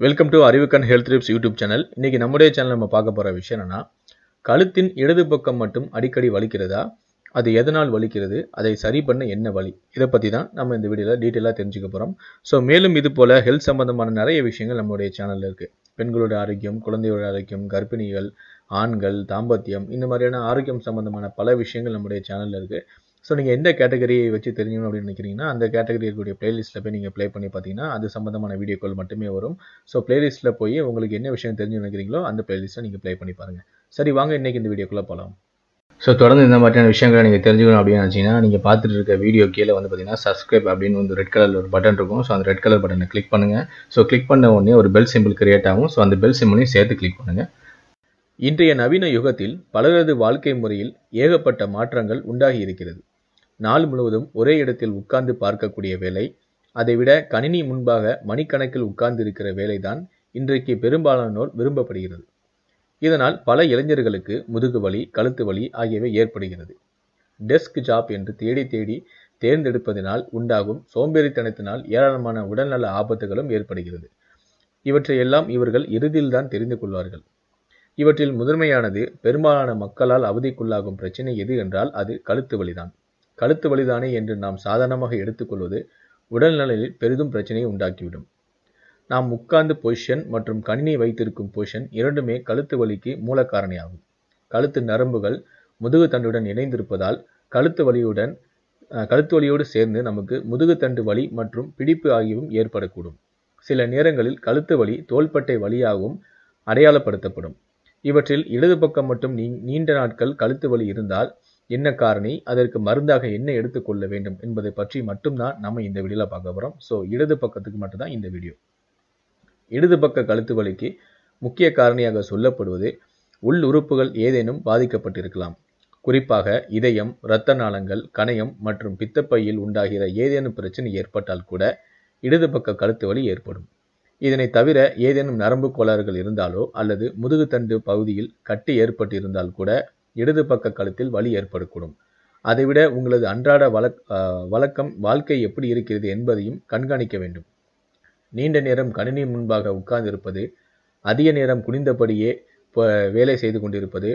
Welcome to Arivukkan health tips YouTube channel இன்னைக்கு நம்முடைய channel நம்ம பார்க்க போகிற விஷயம் என்னன்னா கழுத்தின் இடது பக்கம் மட்டும் அடிக்கடி வலிக்கிறதா? அது எதனால் வலிக்கிறது? அதை சரி பண்ண என்ன வழி இதை பற்றி தான் நம்ம இந்த வீடியோவில் டீட்டெயிலாக தெரிஞ்சுக்க போகிறோம் ஸோ மேலும் இது போல் ஹெல்த் சம்பந்தமான நிறைய விஷயங்கள் நம்மளுடைய சேனலில் இருக்குது பெண்களோட ஆரோக்கியம் குழந்தையோட ஆரோக்கியம் கர்ப்பிணிகள் ஆண்கள் தாம்பத்தியம் இந்த மாதிரியான ஆரோக்கியம் சம்பந்தமான பல விஷயங்கள் நம்முடைய சேனலில் இருக்குது ஸோ நீங்கள் எந்த கேட்டகரியை வச்சு தெரிஞ்சுக்கணும் அப்படின்னு நினைக்கிறீங்கன்னா அந்த கேட்டகரி இருக்கக்கூடிய பிளேலிஸ்ட்டில் போய் நீங்கள் ப்ளே பண்ணி பார்த்தீங்கன்னா அது சம்மந்தமான வீடியோக்கள் மட்டுமே வரும். ஸோ பிளேலிஸ்ட்டில் போய் உங்களுக்கு என்ன விஷயம் தெரிஞ்சு நினைக்கிறீங்களோ அந்த பிளேலிஸ்ட்டை நீங்கள் ப்ளே பண்ணி பாருங்கள் சரி வாங்க இன்றைக்கி இந்த வீடியோக்குள்ளே போகலாம் ஸோ தொடர்ந்து இந்த மாதிரியான விஷயங்களை நீங்கள் தெரிஞ்சுக்கணும் அப்படின்னு நினச்சிங்கன்னா நீங்கள் பார்த்துட்டு இருக்க வீடியோ கீழே வந்து பார்த்தீங்கன்னா சப்ஸ்கிரைப் அப்படின்னு வந்து ரெட் கலரில் ஒரு பட்டன் இருக்கும். ஸோ அந்த ரெட் கலர் பட்டனை கிளிக் பண்ணுங்கள் ஸோ கிளிக் பண்ண உடனே ஒரு பெல் சிம்பிள் கிரியேட் ஆகும். ஸோ அந்த பெல் சிம்பிளையும் சேர்த்து கிளிக் பண்ணுங்கள் இன்றைய நவீன யுகத்தில் பலரது வாழ்க்கை முறையில் ஏகப்பட்ட மாற்றங்கள் உண்டாகி இருக்கிறது. நாள் முழுவதும் ஒரே இடத்தில் உட்கார்ந்து பார்க்கக்கூடிய வேலை அதைவிட கணினி முன்பாக மணிக்கணக்கில் உட்கார்ந்து இருக்கிற வேலைதான் இன்றைக்கு பெரும்பாலானோர் விரும்பப்படுகிறது. இதனால் பல இளைஞர்களுக்கு முதுகு வலி கழுத்து வலி ஆகியவை ஏற்படுகிறது. டெஸ்க் ஜாப் என்று தேடி தேடி தேர்ந்தெடுப்பதனால் உண்டாகும் சோம்பேறித்தனத்தினால் ஏராளமான உடல்நல ஆபத்துகளும் ஏற்படுகிறது. இவற்றையெல்லாம் இவர்கள் இறுதியில்தான் தெரிந்து கொள்வார்கள். இவற்றில் முதன்மையானது பெரும்பாலான மக்களால் அவதிக்குள்ளாகும் பிரச்சனை எது என்றால் அது கழுத்து வலிதான். கழுத்து வலிதானே என்று நாம் சாதாரணமாக எடுத்துக்கொள்வது உடல்நலையில் பெரிதும் பிரச்சனையை உண்டாக்கிவிடும். நாம் உட்கார்ந்து பொசிஷன் மற்றும் கணினி வைத்திருக்கும் பொசிஷன் இரண்டுமே கழுத்து வலிக்கு மூல காரணியாகும். கழுத்து நரம்புகள் முதுகு தண்டுடன் இணைந்திருப்பதால் கழுத்து வலியுடன் கழுத்து வலியோடு சேர்ந்து நமக்கு முதுகுத்தண்டு வலி மற்றும் பிடிப்பு ஆகியவும் ஏற்படக்கூடும். சில நேரங்களில் கழுத்து வலி தோள்பட்டை வலியாகவும் அடையாளப்படுத்தப்படும். இவற்றில் இடது பக்கம் மட்டும் நீண்ட நாட்கள் கழுத்து வலி இருந்தால் என்ன காரணி? அதற்கு மருந்தாக என்ன எடுத்துக்கொள்ள வேண்டும் என்பதை பற்றி மட்டும்தான் நம்ம இந்த வீடியோவில் பார்க்க போகிறோம் ஸோ இடது பக்கத்துக்கு மட்டும்தான் இந்த வீடியோ. இடது பக்க கழுத்து வலிக்கு முக்கிய காரணியாக சொல்லப்படுவது உள் உறுப்புகள் ஏதேனும் பாதிக்கப்பட்டிருக்கலாம். குறிப்பாக இதயம் இரத்த நாளங்கள் கணையம் மற்றும் பித்தப்பையில் உண்டாகிற ஏதேனும் பிரச்சனை ஏற்பட்டால் கூட இடது பக்க கழுத்து வலி ஏற்படும். இதனை தவிர ஏதேனும் நரம்பு கோளாறுகள் இருந்தாலோ அல்லது முதுகுத்தண்டு பகுதியில் கட்டி ஏற்பட்டிருந்தால் கூட இடது பக்க கழுத்தில் வலி ஏற்படக்கூடும். அதைவிட உங்களது அன்றாட வழக் வழக்கம் வாழ்க்கை எப்படி இருக்கிறது என்பதையும் கண்காணிக்க வேண்டும். நீண்ட நேரம் கணினி முன்பாக உட்கார்ந்திருப்பது அதிக நேரம் குனிந்தபடியே வேலை செய்து கொண்டிருப்பது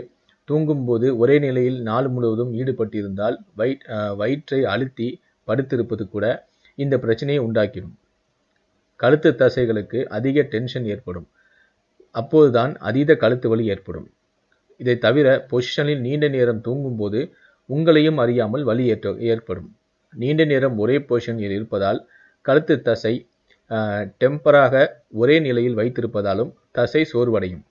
தூங்கும்போது ஒரே நிலையில் நாள் முழுவதும் ஈடுபட்டிருந்தால் வயிற் வயிற்றை அழுத்தி படுத்திருப்பது கூட இந்த பிரச்சனையை உண்டாக்கிடும். கழுத்து தசைகளுக்கு அதிக டென்ஷன் ஏற்படும். அப்போதுதான் அதீத கழுத்து வலி ஏற்படும். இதை தவிர பொசிஷனில் நீண்ட நேரம் தூங்கும்போது உங்களையும் அறியாமல் வலி ஏற்ற ஏற்படும். நீண்ட நேரம் ஒரே பொசிஷனில் இருப்பதால் கழுத்து தசை டெம்பராக ஒரே நிலையில் வைத்திருப்பதாலும் தசை சோர்வடையும்.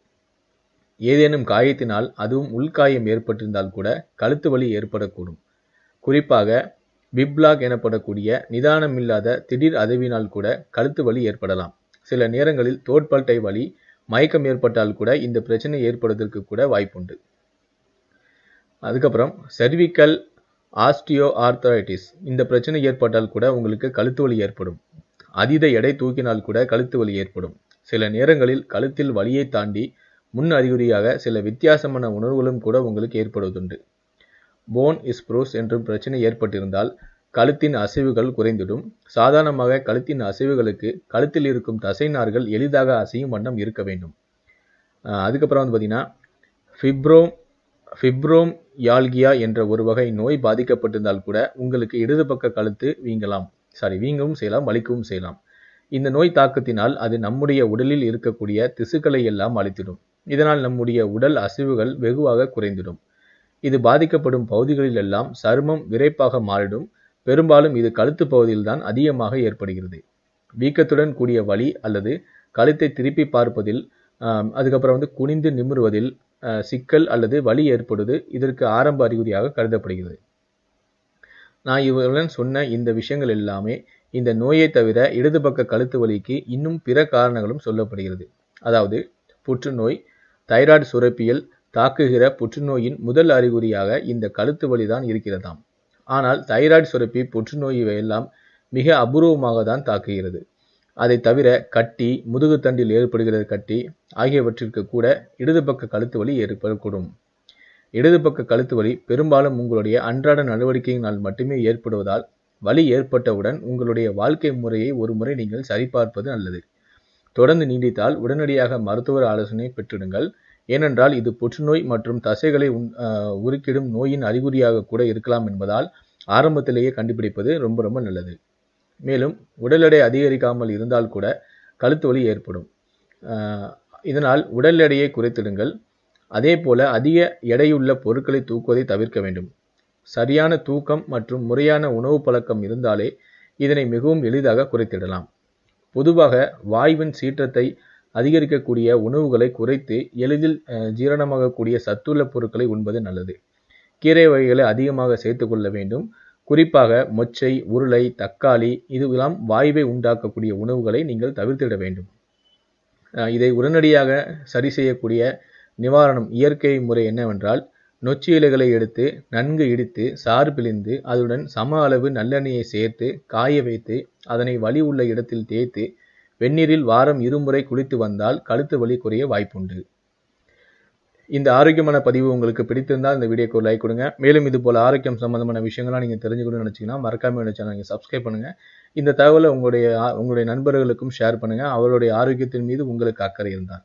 ஏதேனும் காயத்தினால் அதுவும் உள்காயம் ஏற்பட்டிருந்தால் கூட கழுத்து வலி ஏற்படக்கூடும். குறிப்பாக பிப்லாக் எனப்படக்கூடிய நிதானமில்லாத திடீர் அதவினால் கூட கழுத்து வலி ஏற்படலாம். சில நேரங்களில் தோட்பட்டை வலி மயக்கம் ஏற்பட்டால் கூட இந்த பிரச்சனை ஏற்படுவதற்கு கூட வாய்ப்புண்டு. அதுக்கப்புறம் செர்விக்கல் ஆஸ்டியோ ஆர்த்தரைட்டிஸ் இந்த பிரச்சனை ஏற்பட்டால் கூட உங்களுக்கு கழுத்து வலி ஏற்படும். அதீத எடை தூக்கினால் கூட கழுத்து வலி ஏற்படும். சில நேரங்களில் கழுத்தில் வலியை தாண்டி முன் அறிகுறியாக சில வித்தியாசமான உணர்வுகளும் கூட உங்களுக்கு ஏற்படுவதுண்டு. போன் இஸ்ப்ரூஸ் என்றும் பிரச்சனை ஏற்பட்டிருந்தால் கழுத்தின் அசைவுகள் குறைந்திடும். சாதாரணமாக கழுத்தின் அசைவுகளுக்கு கழுத்தில் இருக்கும் தசைநார்கள் எளிதாக அசையும் வண்ணம் இருக்க வேண்டும். அதுக்கப்புறம் வந்து பார்த்தீங்கன்னா ஃபிப்ரோம் ஃபிப்ரோம் யால்கியா என்ற ஒரு வகை நோய் பாதிக்கப்பட்டிருந்தால் கூட உங்களுக்கு இடது பக்க கழுத்து வீங்கலாம். சாரி வீங்கவும் செய்யலாம் வலிக்கவும் செய்யலாம். இந்த நோய் தாக்கத்தினால் அது நம்முடைய உடலில் இருக்கக்கூடிய திசுக்களை எல்லாம் அழித்திடும். இதனால் நம்முடைய உடல் அசைவுகள் வெகுவாக குறைந்திடும். இது பாதிக்கப்படும் பகுதிகளில் எல்லாம் சருமம் விரைப்பாக மாறிடும். பெரும்பாலும் இது கழுத்து பகுதியில் தான் அதிகமாக ஏற்படுகிறது. வீக்கத்துடன் கூடிய வலி அல்லது கழுத்தை திருப்பி பார்ப்பதில் அதுக்கப்புறம் வந்து குனிந்து நிமிர்வதில் சிக்கல் அல்லது வலி ஏற்படுவது இதற்கு ஆரம்ப அறிகுறியாக கருதப்படுகிறது. நான் இவருடன் சொன்ன இந்த விஷயங்கள் எல்லாமே இந்த நோயை தவிர இடது பக்க கழுத்து வலிக்கு இன்னும் பிற காரணங்களும் சொல்லப்படுகிறது. அதாவது புற்றுநோய் தைராய்டு சுரப்பியல் தாக்குகிற புற்றுநோயின் முதல் அறிகுறியாக இந்த கழுத்து வலிதான் இருக்கிறதாம். ஆனால் தைராய்டு சுரப்பி புற்றுநோய் இவையெல்லாம் மிக அபூர்வமாக தான் தாக்குகிறது. அதை தவிர கட்டி முதுகுத்தண்டில் ஏற்படுகிறது கட்டி ஆகியவற்றிற்கு கூட இடது பக்க கழுத்து வலி ஏற்படக்கூடும். இடது பக்க கழுத்து வலி பெரும்பாலும் உங்களுடைய அன்றாட நடவடிக்கையினால் மட்டுமே ஏற்படுவதால் வலி ஏற்பட்டவுடன் உங்களுடைய வாழ்க்கை முறையை ஒரு முறை நீங்கள் சரிபார்ப்பது நல்லது. தொடர்ந்து நீடித்தால் உடனடியாக மருத்துவர் ஆலோசனை பெற்றிடுங்கள். ஏனென்றால் இது புற்றுநோய் மற்றும் தசைகளை உருக்கிடும் நோயின் அறிகுறியாக கூட இருக்கலாம் என்பதால் ஆரம்பத்திலேயே கண்டுபிடிப்பது ரொம்ப ரொம்ப நல்லது. மேலும் உடல் எடை அதிகரிக்காமல் இருந்தால் கூட கழுத்து வலி ஏற்படும். இதனால் உடல் எடையை குறைத்திடுங்கள். அதே போல அதிக எடையுள்ள பொருட்களை தூக்குவதை தவிர்க்க வேண்டும். சரியான தூக்கம் மற்றும் முறையான உணவு பழக்கம் இருந்தாலே இதனை மிகவும் எளிதாக குறைத்திடலாம். பொதுவாக வாயுவின் சீற்றத்தை அதிகரிக்கக்கூடிய உணவுகளை குறைத்து எளிதில் ஜீரணமாகக்கூடிய சத்துள்ள பொருட்களை உண்பது நல்லது. கீரை வகைகளை அதிகமாக சேர்த்துக்கொள்ள வேண்டும். குறிப்பாக மொச்சை உருளை தக்காளி இதுவெல்லாம் வாயுவை உண்டாக்கக்கூடிய உணவுகளை நீங்கள் தவிர்த்திட வேண்டும். இதை உடனடியாக சரி செய்யக்கூடிய நிவாரணம் இயற்கை முறை என்னவென்றால் நொச்சி இலைகளை எடுத்து நன்கு இடித்து சாறு பிழிந்து அதுடன் சம அளவு நல்லெண்ணெயை சேர்த்து காய வைத்து அதனை வலி உள்ள இடத்தில் தேய்த்து வெந்நீரில் வாரம் இருமுறை குளித்து வந்தால் கழுத்து வலி குறைய வாய்ப்புண்டு. இந்த ஆரோக்கியமான பதிவு உங்களுக்கு பிடித்திருந்தால் இந்த வீடியோக்கு ஒரு லைக் கொடுங்க. மேலும் இது போல் ஆரோக்கியம் சம்பந்தமான விஷயங்கள்லாம் நீங்கள் தெரிஞ்சுக்கணும்னு நினச்சிங்கன்னா மறக்காமல் இந்த சேனல் நீங்கள் சப்ஸ்கிரைப் பண்ணுங்கள் இந்த தகவலை உங்களுடைய உங்களுடைய நண்பர்களுக்கும் ஷேர் பண்ணுங்கள் அவருடைய ஆரோக்கியத்தின் மீது உங்களுக்கு அக்கறை இருந்தால்.